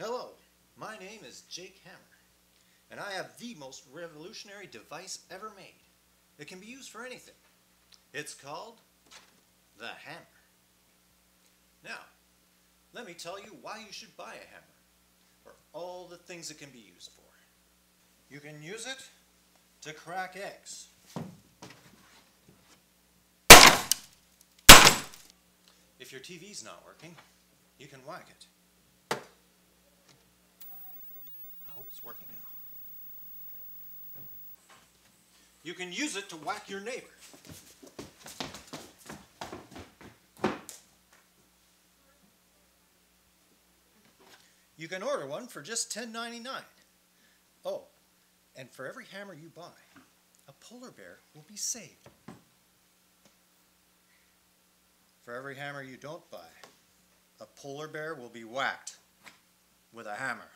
Hello, my name is Jake Hammer, and I have the most revolutionary device ever made. It can be used for anything. It's called the hammer. Now, let me tell you why you should buy a hammer, for all the things it can be used for. You can use it to crack eggs. If your TV's not working, you can whack it. I hope working now. You can use it to whack your neighbor. You can order one for just $10.99. Oh, and for every hammer you buy, a polar bear will be saved. For every hammer you don't buy, a polar bear will be whacked with a hammer.